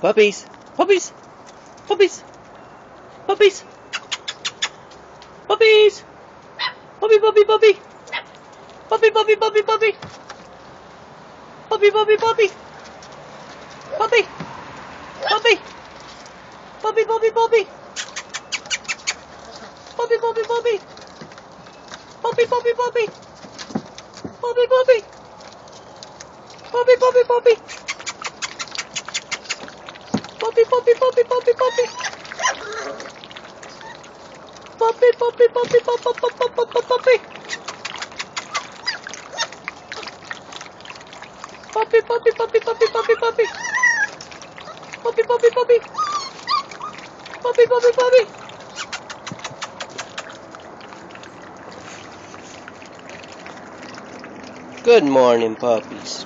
Puppies! Puppies! Puppies! Puppies! Puppies! Puppy, puppy, puppy! Puppy, puppy, puppy, puppy! Puppy, puppy, puppy! Puppy! Puppy! Puppy, puppy, puppy! Puppy, puppy, puppy! Puppy, puppy, puppy! Puppy, puppy! Puppy, puppy, puppy! Puppy, puppy, puppy, puppy, puppy! Puppy, puppy, puppy, puppy, puppy, puppy, puppy! Puppy, puppy, puppy, puppy, puppy, puppy! Puppy, puppy, puppy! Puppy, puppy, puppy! Good morning, puppies.